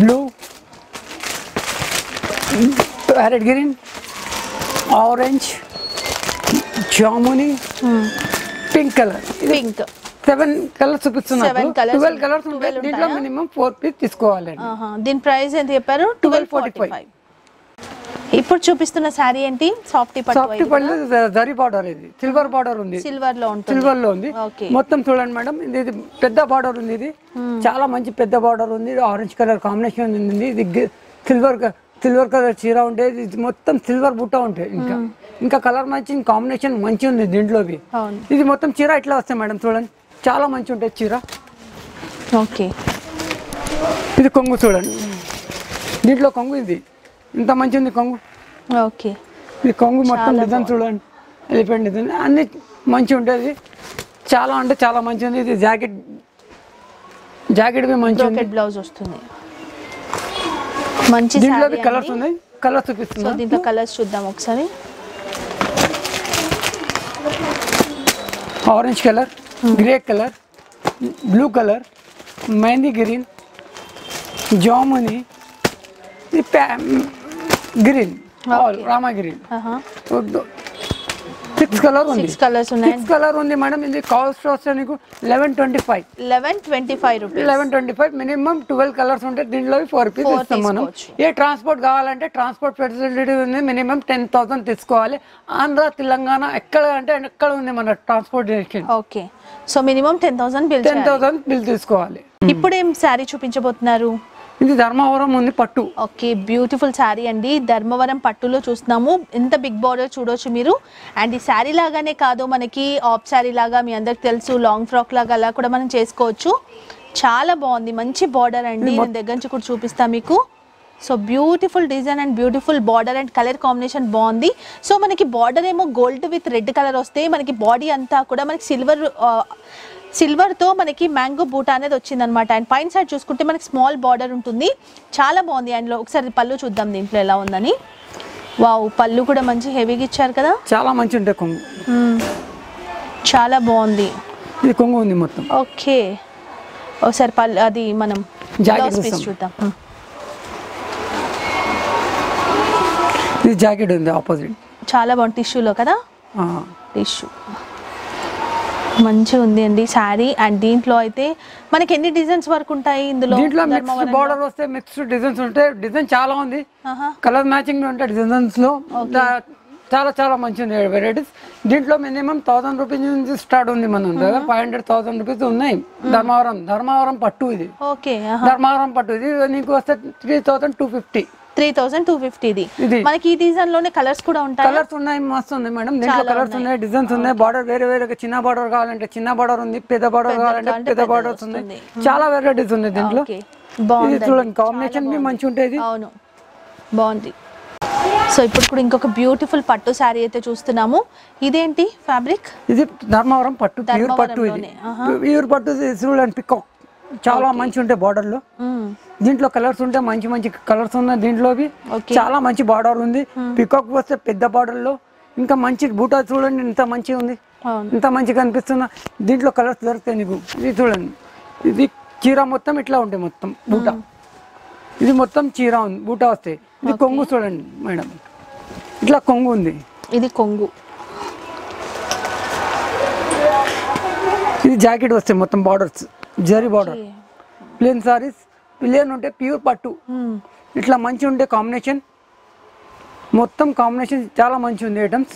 blue parrot green orange జాముని pink colour pink seven colours colours twelve colours ఉంటాయి 12 దీంట్లో? మినిమం ఫోర్ పీస్ తీసుకోవాలండి. దీని ప్రైస్ ఎంత చెప్పారు? Twelve forty 12.45. ఫైవ్ ఇప్పుడు చూపిస్తున్న శారీ ఏంటి? సాఫ్టీ సాఫ్ట్ పట్టు పళ్ళు జరీ బార్డర్ ఇది. సిల్వర్ బార్డర్ ఉంది. సిల్వర్లో ఉంటుంది. సిల్వర్లో ఉంది మొత్తం చూడండి మేడం ఇది పెద్ద బార్డర్ ఉంది ఇది. చాలా మంచి పెద్ద బార్డర్ ఉంది. ఆరెంజ్ కలర్ కాంబినేషన్ ఉంది. ఇది సిల్వర్ సిల్వర్ కలర్ చీర ఉండేది మొత్తం సిల్వర్ బుట్ట ఉంటాయి ఇంకా. ఇంకా కలర్ మ్యాచింగ్ కాంబినేషన్ మంచి ఉంది దీంట్లోవి. ఇది మొత్తం చీర ఇట్లా వస్తాయి మేడం చూడండి. చాలా మంచి ఉంటుంది చీర. ఓకే. ఇది కొంగు చూడండి. దీంట్లో కొంగు ఇది. ఇంత మంచి ఉంది కొంగు. ఓకే. ఇది కొంగు మొత్తం డిజైన్ చూడండి. Elephant design. అన్ని మంచి ఉంటుంది చాలా అంటే చాలా మంచి ఉంది ఇది జాకెట్. జాకెట్ మంచి బ్లౌజ్ వస్తుంది. మంచి దీంట్లో కలర్స్ ఉన్నాయి. కలర్స్ సో చూపిస్తున్నా దీంట్లో కలర్స్ చూద్దాం ఒకసారి. Orange colour grey colour blue colour mehndi green జాముని ఇది గ్రీన్ రామా గ్రీన్ సిక్స్ కలర్ ఉంది సిక్స్ కలర్స్ ఉన్నాయి. సిక్స్ కలర్ ఉంది మేడం ఇది కాస్ట్ వస్తే నీకు eleven twenty five eleven twenty five rupees eleven twenty five minimum twelve colours ఉంటాయి దీంట్లో ఫోర్ పీస్ Four ఇస్తాం మనం. ఏ ట్రాన్స్పోర్ట్ కావాలంటే ట్రాన్స్పోర్ట్ ఫెసిలిటీ ఉంది మినిమం టెన్ థౌసండ్ తీసుకోవాలి. ఆంధ్ర తెలంగాణ ఎక్కడ అంటే ఎక్కడ ఉంది మన transportation okay so minimum ten thousand bill ten thousand bill తీసుకోవాలి. ఇప్పుడు ఏం శారీ చూపించబోతున్నారు? ఇది ధర్మవరం ఉంది పట్టు. ఓకే బ్యూటిఫుల్ శారీ అండి. ధర్మవరం పట్టులో చూస్తున్నాము. ఎంత బిగ్ బార్డర్ చూడొచ్చు మీరు. అండ్ ఈ శారీ లాగానే కాదు మనకి ఆఫ్ శారీ లాగా మీ అందరికి తెలుసు లాంగ్ ఫ్రాక్ లాగా అలా కూడా మనం చేసుకోవచ్చు. చాలా బాగుంది. మంచి బార్డర్ అండి. నేను దగ్గర నుంచి కూడా చూపిస్తా మీకు. So beautiful design and beautiful border and colour combination బాగుంది. సో మనకి బార్డర్ ఏమో గోల్డ్ విత్ రెడ్ కలర్ వస్తే మనకి బాడీ అంతా కూడా మనకి సిల్వర్ సిల్వర్తో మనకి మ్యాంగో బూట అనేది వచ్చింది అనమాట అండ్ పైన సైడ్ చూసుకుంటే మనకి స్మాల్ బార్డర్ ఉంటుంది. చాలా బాగుంది. అండ్ ఒకసారి పళ్ళు చూద్దాం దీంట్లో ఎలా ఉందని. వావ్ పళ్ళు కూడా మంచి హెవీగా ఇచ్చారు కదా. చాలా మంచి ఉంటాయి కొంగు. చాలా బాగుంది. ఇది కొంగు ఉంది మొత్తం. ఓకే. ఒకసారి పళ్ళు అది మనం జాకెట్. చూద్దాం. ఇది జాకెట్ ఉంది ఆపోజిట్. చాలా బాగుంది టిష్యూలో కదా. టిష్యూ. మంచిగా ఉంది అండి శారీ అండ్ దీంట్లో అయితే మనకి ఎన్ని డిజైన్స్ వరకు ఉంటాయి ఇందులో? దీంట్లో మిక్స్డ్? బార్డర్ వస్తే మిక్స్డ్ డిజైన్స్ ఉంటాయి డిజైన్ చాలా ఉంది. కలర్ మ్యాచింగ్ ఉంటాయి డిజైన్స్లో చాలా చాలా మంచి ఉన్నాయి వెరైటీస్ దీంట్లో మినిమం థౌసండ్ రూపీస్ నుంచి స్టార్ట్ ఉంది మనం. దగ్గర ఫైవ్ హండ్రెడ్ థౌసండ్ రూపీస్ ఉన్నాయి. ధర్మవరం ధర్మవరం పట్టు ఇది. ఓకే ధర్మవరం పట్టు ఇది. నీకు వస్తే three thousand two fifty three thousand two ఫిఫ్టీది. మనకి ఈ డిజైన్లోనే కలర్స్ కూడా ఉంటాయి? కలర్స్ ఉన్నాయి మస్తు ఉంది మేడం. దీంట్లో కలర్స్ ఉన్నాయి. డిజైన్స్ ఉన్నాయి. బార్డర్ వేరే వేరే చిన్న బార్డర్ కావాలంటే చిన్న బార్డర్ ఉంది పెద్ద బార్డర్ కావాలంటే పెద్ద బార్డర్స్ ఉన్నాయి. వస్తుంది. చాలా వెరైటీస్ ఉన్నాయి దీంట్లో. చూడండి కాంబినేషన్ మంచి ఉంటుంది అవును. బాగుంది. సో ఇప్పుడు కూడా ఇంకొక బ్యూటిఫుల్ పట్టు శారీ అయితే చూస్తున్నాము. ఇదేంటి ఫ్యాబ్రిక్ ఇది ధర్మవరం పట్టు ప్యూర్ పట్టు ఇది. ప్యూర్ పట్టు చూడండి పికాక్. చాలా మంచి ఉంటాయి border లో దీంట్లో కలర్స్ ఉంటాయి మంచి మంచి కలర్స్ ఉన్నాయి దీంట్లోవి. చాలా మంచి బార్డర్ ఉంది. పికాక్ వస్తే పెద్ద border లో ఇంకా మంచి బూటా చూడండి ఇంత మంచిగా ఉంది. ఇంత మంచిగా కనిపిస్తున్నా. దీంట్లో కలర్స్ దొరుకుతాయి నీకు. ఇది చూడండి. ఇది చీర మొత్తం ఇట్లా ఉంటాయి మొత్తం బూటా ఇది మొత్తం చీర ఉంది బూటా వస్తాయి ఇది కొంగు చూడండి మేడం. ఇట్లా కొంగు ఉంది. ఇది కొంగు. ఇది జాకెట్ వస్తాయి మొత్తం borders zari border plain saris plain ఉంటే ప్యూర్ పట్టు. ఇట్లా మంచి ఉంటే కాంబినేషన్ మొత్తం కాంబినేషన్ చాలా మంచి ఉంది ఐటమ్స్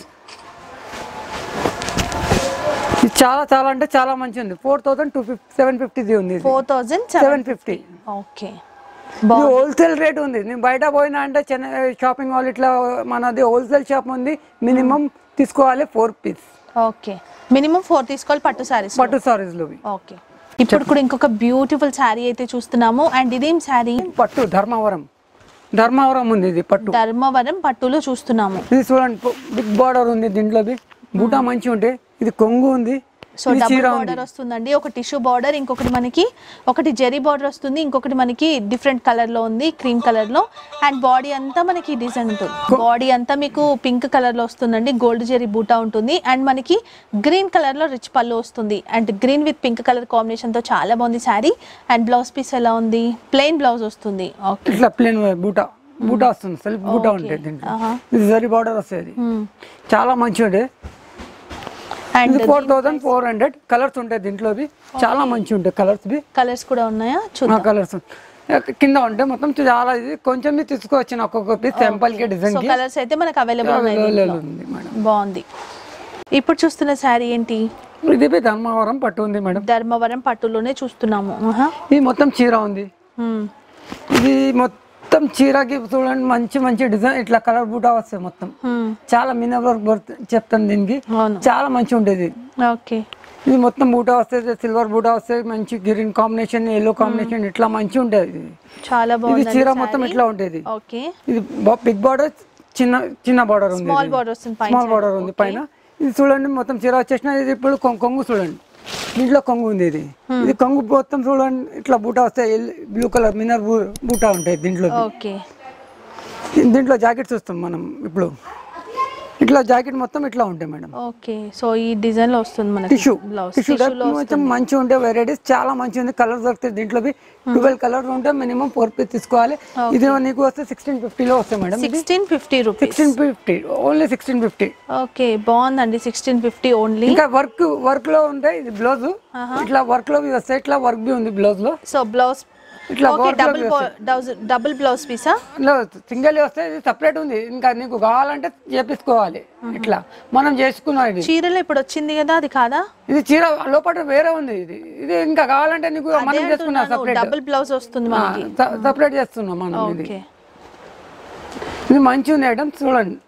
చాలా చాలా అంటే చాలా మంచి ఉంది. Four thousand two fifty seven ఫిఫ్టీది ఉంది four thousand seven fifty okay wholesale rate ఉంది. నేను బయట పోయినా అంటే చెన్నై షాపింగ్ మాల్ ఇట్లా మనది హోల్సేల్ షాప్ ఉంది. మినిమం తీసుకోవాలి four piece okay minimum four తీసుకోవాలి పట్టు శారీస్ పట్టు సారీస్లో ఓకే ఇప్పుడు కూడా ఇంకొక బ్యూటిఫుల్ శారీ అయితే చూస్తున్నాము. అండ్ ఇదేం శారీ పట్టు ధర్మవరం. ధర్మవరం ఉంది ఇది పట్టు. ధర్మవరం పట్టులో చూస్తున్నాము. ఇది చూడండి బిగ్ బార్డర్ ఉంది దీంట్లోది బూటా మంచి ఉంటే ఇది కొంగు ఉంది. సో డబుల్ బార్డర్ వస్తుందండి. ఒక టిష్యూ బార్డర్ ఇంకొకటి మనకి ఒకటి జెరీ బార్డర్ వస్తుంది ఇంకొకటి మనకి డిఫరెంట్ కలర్లో ఉంది క్రీమ్ కలర్లో అండ్ బాడీ అంతా మనకి డిజైన్ ఉంటుంది. బాడీ అంతా మీకు పింక్ కలర్లో వస్తుందండి గోల్డ్ జెరీ బూటా ఉంటుంది. అండ్ మనకి గ్రీన్ కలర్లో రిచ్ పళ్ళు వస్తుంది. And green with pink colour కాంబినేషన్తో చాలా బాగుంది శారీ అండ్ బ్లౌజ్ పీస్ ఎలా ఉంది? ప్లెయిన్ బ్లౌజ్ వస్తుంది. ఇట్లా బూటా బూటా వస్తుంది సెల్ఫ్ బూటా జరీ బార్డర్ వస్తుంది. చాలా మంచి ఉండే and four thousand four hundred colours ఉంటాయి దీంట్లోవి చాలా మంచి ఉంటాయి కలర్స్ కలర్స్ కూడా ఉన్నాయా? చూద్దాం. కలర్స్ కింద ఉంటే మొత్తం చాలా ఇది. కొంచెం తీసుకోవచ్చు ఒక్కొక్క పీస్ టెంపుల్కి డిజైన్ కలర్స్ అయితే మనకు అవైలబుల్. ఉంది మేడం బాగుంది. ఇప్పుడు చూస్తున్న శారీ ఏంటి? ఇది ధర్మవరం పట్టు ఉంది మేడం ధర్మవరం పట్టులోనే చూస్తున్నాము. ఇది మొత్తం చీర ఉంది. మ్మ్. ఇది మొత్తం చీరకి చూడండి మంచి మంచి డిజైన్ ఇట్లా కలర్ బూటా వస్తాయి మొత్తం. చాలా మిన వర్క్ చెప్తాను దీనికి. చాలా మంచి ఉండేది ఓకే. ఇది మొత్తం బూటా వస్తుంది సిల్వర్ బూటా వస్తుంది మంచి గ్రీన్ కాంబినేషన్ ఎల్లో కాంబినేషన్ ఇట్లా మంచి ఇది. చాలా బాగుంది చీర మొత్తం ఇట్లా ఓకే. ఇది బిగ్ బార్డర్ చిన్న చిన్న బార్డర్ ఉంది స్మాల్ బార్డర్ ఉంది పైన. ఇది చూడండి మొత్తం చీర వచ్చేసిన ఇది ఇప్పుడు కొంగు చూడండి. దీంట్లో కొంగు ఉంది ఇది. ఇది కొంగు మొత్తం చూడండి ఇట్లా బూటా వస్తాయి బ్లూ కలర్ మినర్ బూటా ఉంటాయి దీంట్లో దీంట్లో జాకెట్ చూస్తాం మనం ఇప్పుడు. ఇట్లా జాకెట్ మొత్తం ఇట్లా ఉంటాయి మేడం. ఓకే సో ఈ డిజైన్లో వస్తుంది మనకి టిష్యూ బ్లౌజ్. టిష్యూ మొత్తం మంచిగా ఉంటే వెరైటీస్ చాలా మంచిగా ఉంది. కలర్ దొరుకుతాయి దీంట్లో ట్వెల్వ్ కలర్ ఉంటే మినిమం ఫోర్ పీస్ తీసుకోవాలి. ఇది నీకు వస్తే సిక్స్టీన్ ఫిఫ్టీలో వస్తాయి madam sixteen fifty rupees sixteen fifty only sixteen fifty okay బాగుందండి. సిక్స్టీన్ ఫిఫ్టీ ఓన్లీ ఇంకా వర్క్ వర్క్లో ఉంటాయి ఇది బ్లౌజ్ ఇట్లా వర్క్లో వస్తాయి ఇట్లా వర్క్ బి ఉంది బ్లౌజ్లో. సో బ్లౌజ్ ఇట్లా డబుల్ డబుల్ బ్లౌజ్ పీసా సింగిల్ వస్తే ఇది సపరేట్ ఉంది. ఇంకా నీకు కావాలంటే చేపించుకోవాలి ఇట్లా మనం చేసుకున్నాం ఇది. చీరలో ఇప్పుడు వచ్చింది కదా అది కాదా? ఇది చీర లోపల వేరే ఉంది ఇది. ఇది ఇంకా కావాలంటే నీకు మనం చేసుకున్నాం సపరేట్ డబుల్ బ్లౌజ్ వస్తుంది సపరేట్ చేస్తున్నాం మనం ఇది. ఓకే ఇది మంచి ఉంది ఐటమ్ చూడండి.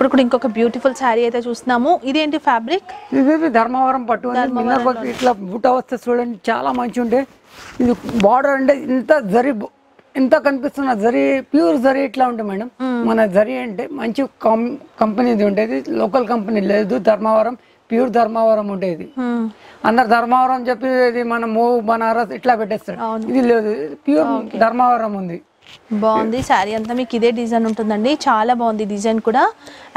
ఇప్పుడు కూడా ఇంకొక బ్యూటిఫుల్ శారీ అయితే చూస్తున్నాము. ఇదేంటి ఫ్యాబ్రిక్ ఇది ధర్మవరం పట్టు మిన్నర్ ఇట్లా బుట్ట వస్తే చూడండి చాలా మంచి ఉంటే ఇది బార్డర్ అంటే ఇంత జరి ఎంత కనిపిస్తున్న జరీ ప్యూర్ జరీ ఇట్లా ఉంటుంది మేడం. మన జరీ అంటే మంచి కంపెనీది ఉండేది. లోకల్ కంపెనీ లేదు ధర్మవరం ప్యూర్ ధర్మవరం ఉండేది. అందరు ధర్మవరం చెప్పి మన మూవ్ బనారస్ ఇట్లా పెట్టేస్తాడు ఇది లేదు ప్యూర్ ధర్మవరం ఉంది. బాగుంది. శారీ అంతా మీకు ఇదే డిజైన్ ఉంటుందండి. చాలా బాగుంది డిజైన్ కూడా.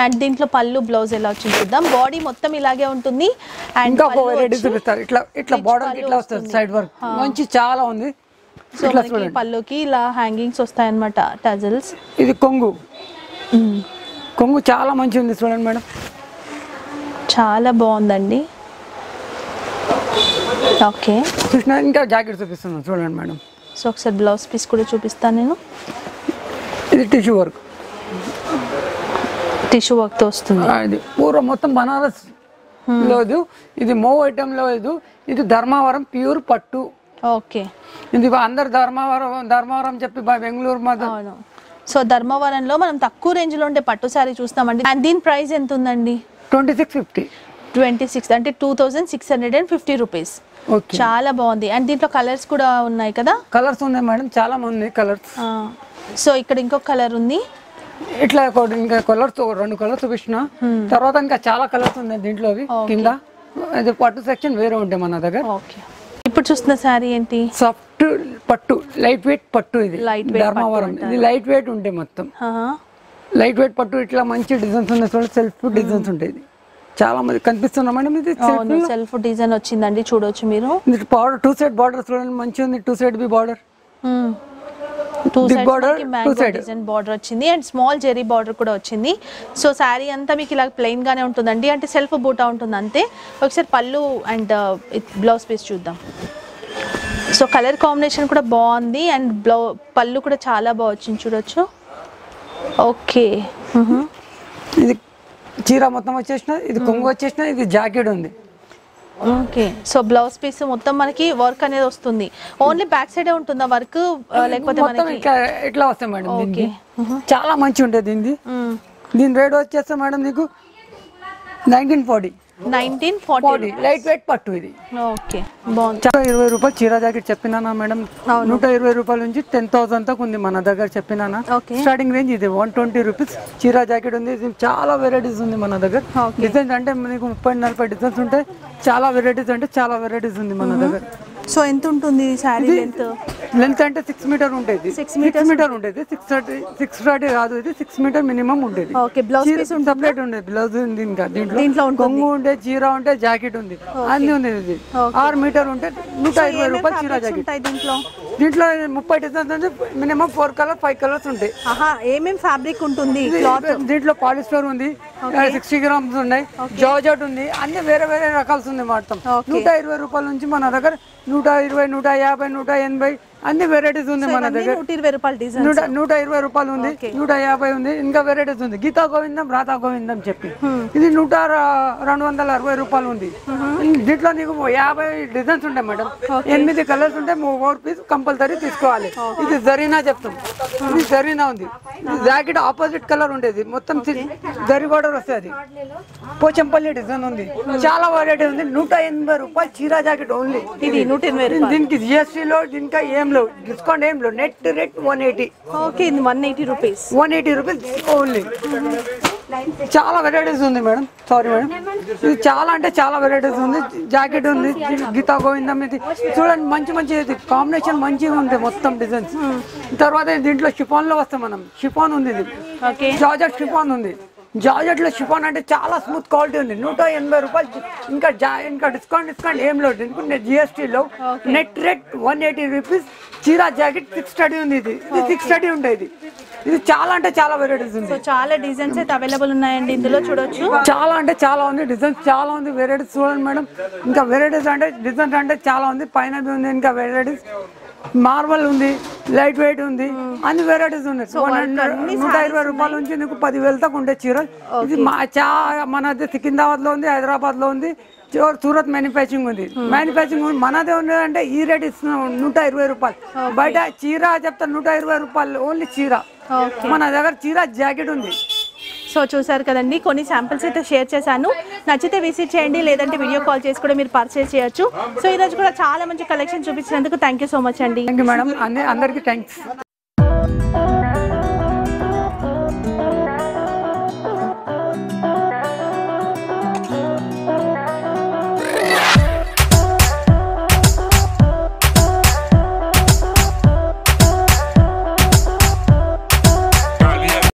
అండ్ దీంట్లో పళ్ళు బ్లౌజ్ ఎలా వచ్చింది చూద్దాం. బాడీ మొత్తం ఇలాగే ఉంటుంది. అండ్ ఇట్లా ఇట్లా బార్డర్ ఇట్లా వస్తుంది. సైడ్ వర్క్ మంచి చాలా ఉంది. సో మనకి పళ్ళుకి ఇలా హ్యాంగింగ్స్ వస్తాయన్నమాట టజల్స్ ఇది కొంగు. కొంగు చాలా మంచి ఉంది చూడండి మేడం. చాలా బాగుందండి. ఓకే. చూసిన ఇంకా జాకెట్ చూపిస్తున్నాను చూడండి మేడం. సో ఒకసారి బ్లౌజ్ పీస్ కూడా చూపిస్తాను నేను. ఇది టిష్యూ వర్క్ టిష్యూ వర్క్తో వస్తుంది. ఇది పూర్వం మొత్తం బనారస్ లేదు ఇది మో ఐటమ్ లేదు ఇది ధర్మవరం ప్యూర్ పట్టు. ఓకే. ఇది అందరు ధర్మవరం ధర్మవరం చెప్పి బెంగళూరు అవును. సో ధర్మవరంలో మనం తక్కువ రేంజ్లో ఉండే పట్టు శారీ చూస్తామండి. అండ్ దీని ప్రైస్ ఎంత ఉందండి twenty six fifty twenty six అంటే two thousand six hundred and fifty rupees. చాలా బాగుంది. అండ్ దీంట్లో కలర్స్ కూడా ఉన్నాయి కదా? కలర్స్ ఉన్నాయి మేడం చాలా మంది కలర్స్. సో ఇక్కడ ఇంకొక కలర్ ఉంది. ఇట్లా ఇంకా కలర్స్ రెండు కలర్స్ చూపించిన. తర్వాత ఇంకా చాలా కలర్స్ ఉన్నాయి దీంట్లో కింద ఇది పట్టు సెక్షన్ వేరే ఉంటాయి మన దగ్గర. ఓకే ఇప్పుడు చూస్తున్న శారీ ఏంటి? సాఫ్ట్ పట్టు లైట్ వెయిట్ పట్టు ఇది. Weight ధర్మవరం. ఇది లైట్ వెయిట్ ఉంటాయి మొత్తం. లైట్ వెయిట్ పట్టు ఇట్లా మంచి డిజైన్స్ ఉన్నాయి చూడండి సెల్ఫ్ డిజైన్స్ ఉంటాయి ఇది. చాలా మంది కనిపిస్తున్నా మేడం ఇది అవును సెల్ఫ్ డిజైన్ వచ్చిందండి చూడొచ్చు మీరు. బార్డర్ టూ సైడ్ బార్డర్ చూడండి మంచిగా ఉంది? టూ సైడ్ బి బార్డర్ టూ. డిజైన్ బార్డర్ వచ్చింది. అండ్ స్మాల్ జెరీ బార్డర్ కూడా వచ్చింది. సో శారీ అంతా మీకు ఇలా ప్లెయిన్ గానే ఉంటుందండి. అంటే సెల్ఫ్ బూటా ఉంటుంది అంతే. ఒకసారి పళ్ళు అండ్ బ్లౌజ్ పీస్ చూద్దాం. సో కలర్ కాంబినేషన్ కూడా బాగుంది. అండ్ బ్లౌ పళ్ళు కూడా చాలా బాగా వచ్చింది. చూడొచ్చు. ఓకే ఇది చీర మొత్తం వచ్చేసిన ఇది కొంగు వచ్చేసిన ఇది జాకెట్ ఉంది. ఓకే. సో బ్లౌజ్ పీస్ మొత్తం మనకి వర్క్ అనేది వస్తుంది. ఓన్లీ బ్యాక్ సైడే ఉంటుందా వర్క్? లేకపోతే ఇట్లా ఇట్లా వస్తాయి మేడం చాలా మంచి ఉంటుంది దీనిది. దీని రేట్ వచ్చేస్తే మేడం నీకు nineteen forty nineteen forty forty light weight పట్టు ఇది. ఓకే. బాగుంది. చాలా ఇరవై రూపాయలు చీర జాకెట్ చెప్పినానా మేడం? నూట ఇరవై రూపాయల నుంచి టెన్ థౌసండ్ దాకా ఉంది మన దగ్గర చెప్పినానా. స్టార్టింగ్ రేంజ్ ఇది వన్ ట్వంటీ రూపీస్ చీర జాకెట్ ఉంది. ఇది చాలా వెరైటీస్ ఉంది మన దగ్గర. డిజైన్స్ అంటే మీకు ముప్పై నలభై డిజైన్స్ ఉంటాయి చాలా వెరైటీస్ అంటే చాలా వెరైటీస్ ఉంది మన దగ్గర. సో ఎంత ఉంటుంది శారీ లెంత్ లెంత్ అంటే సిక్స్ మీటర్ ఉంటుంది Six సిక్స్ మీటర్ ఉంటుంది సిక్స్ థర్టీ సిక్స్ థర్టీ కాదు ఇది సిక్స్ మీటర్ మినిమం ఉంటుంది ఓకే బ్లౌజ్ పీస్ సపరేట్ ఉండేది. బ్లౌజ్ ఉంది ఇంకా దీంట్లో. దీంట్లో ఉంటుంది. కొంగు ఉంటే చీర ఉంటే జాకెట్ ఉంది. అన్ని ఉంది ఇది. ఆరు మీటర్ ఉంటే నూట ఇరవై రూపాయలు చీర జాకెట్ దీంట్లో? దీంట్లో ముప్పై designs minimum four colour five colours ఉంటాయి. ఆహా ఏమేం ఫ్యాబ్రిక్ ఉంటుంది? దీంట్లో పాలిస్టర్ ఉంది. సిక్స్టీ గ్రామ్స్ ఉన్నాయి. జార్జెట్ ఉంది. అన్ని వేరే వేరే రకాల్స్ ఉంది మొత్తం. నూట ఇరవై రూపాయల నుంచి మన దగ్గర నూట ఇరవై నూట యాభై నూట ఎనభై అన్ని వెరైటీస్ ఉంది మన దగ్గర. నూట ఇరవై రూపాయల డిజైన్ నూట నూట ఇరవై రూపాయలు ఉంది నూట యాభై ఉంది ఇంకా వెరైటీస్ ఉంది. గీతా గోవిందం రాధా గోవిందం చెప్పి. ఇది నూట రెండు వందల అరవై రూపాయలు ఉంది. దీంట్లో నీకు యాభై డిజైన్స్ ఉంటాయి మేడం. ఎనిమిది కలర్స్ ఉంటే ఫోర్ పీస్ కంపల్సరీ తీసుకోవాలి. ఇది జరీనా చెప్తాం. ఇది జరీనా ఉంది. జాకెట్ ఆపోజిట్ కలర్ ఉండేది. మొత్తం జరీ బార్డర్ వస్తుంది పోచంపల్లి డిజైన్ ఉంది. చాలా వెరైటీ ఉంది. నూట ఎనభై రూపాయలు చీరా జాకెట్ ఓన్లీ. ఇది నూట ఎనభై దీనికి జిఎస్టీ లో దీనికి ఏం లేవు. డిస్కౌంట్ ఏం లేవు. Net rate one eighty okay ఇది one eighty rupees one eighty rupees only చాలా వెరైటీస్ ఉంది మేడం. Sorry madam. ఇది చాలా అంటే చాలా వెరైటీస్ ఉంది. జాకెట్ ఉంది గీతా గోవిందం ఇది చూడండి మంచి మంచి కాంబినేషన్ మంచిగా ఉంది మొత్తం డిజైన్స్ తర్వాత దీంట్లో షిఫాన్లో వస్తాం మనం. షిఫాన్ ఉంది ఇది. ఓకే. జార్జెట్ షిఫాన్ ఉంది. జార్జెట్లో షిఫాన్ అంటే చాలా స్మూత్ క్వాలిటీ ఉంది. నూట ఎనభై రూపాయలు ఇంకా ఇంకా డిస్కౌంట్ డిస్కౌంట్ ఏం లేదు. దీనికి జిఎస్టీలో net rate one eighty rupees చీరా జాకెట్ సిక్స్ స్టడీ ఉంది ఇది. ఇది సిక్స్ స్టడీ ఉండేది ఇది. చాలా అంటే చాలా వెరైటీస్ ఉంది. సో చాలా డిజైన్స్ అయితే అవైలబుల్ ఉన్నాయండి ఇందులో చూడొచ్చు. చాలా అంటే చాలా ఉంది డిజైన్స్ చాలా ఉంది వెరైటీస్ చూడండి మేడం. ఇంకా వెరైటీస్ అంటే డిజైన్స్ అంటే చాలా ఉంది పైన ఉంది ఇంకా వెరైటీస్ మార్బల్ ఉంది లైట్ వెయిట్ ఉంది అన్ని వెరైటీస్ ఉన్నాయి. నూట ఇరవై రూపాయల నుంచి నీకు పదివేల దాకా ఉండే చీర. ఇది మన సికింద్రాబాద్లో ఉంది హైదరాబాద్లో ఉంది సూరత్ మ్యానుఫ్యాక్చరింగ్ ఉంది. మ్యానుఫ్యాక్చరింగ్ మనదే ఉంది. అంటే ఈ రేట్ ఇస్తున్నాం నూట ఇరవై రూపాయలు. బయట చీర చెప్తా నూట ఇరవై రూపాయలు ఓన్లీ చీర. మన దగ్గర చీర జాకెట్ ఉంది. సో చూసారు కదండి కొన్ని శాంపిల్స్ అయితే షేర్ చేశాను. నచ్చితే విజిట్ చేయండి లేదంటే వీడియో కాల్ చేసి కూడా మీరు పర్చేస్ చేయొచ్చు. సో ఈరోజు కూడా చాలా మంచి కలెక్షన్ చూపించినందుకు థ్యాంక్ యూ సో మచ్ అండి. మేడం అందరికీ థ్యాంక్స్